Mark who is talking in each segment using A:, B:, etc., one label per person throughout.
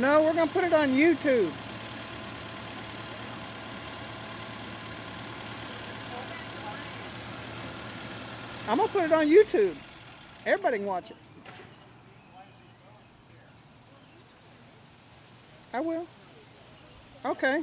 A: No, we're going to put it on YouTube. I'm going to put it on YouTube. Everybody can watch it. I will. Okay.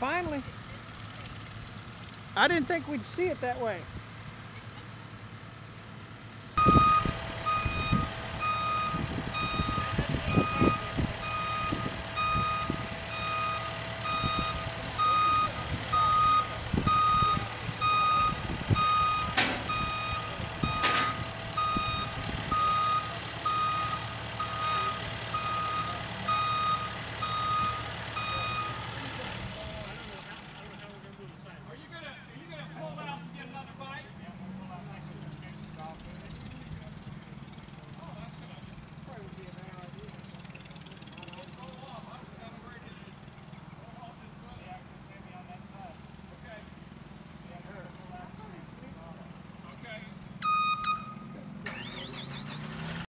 A: finally. I didn't think we'd see it that way.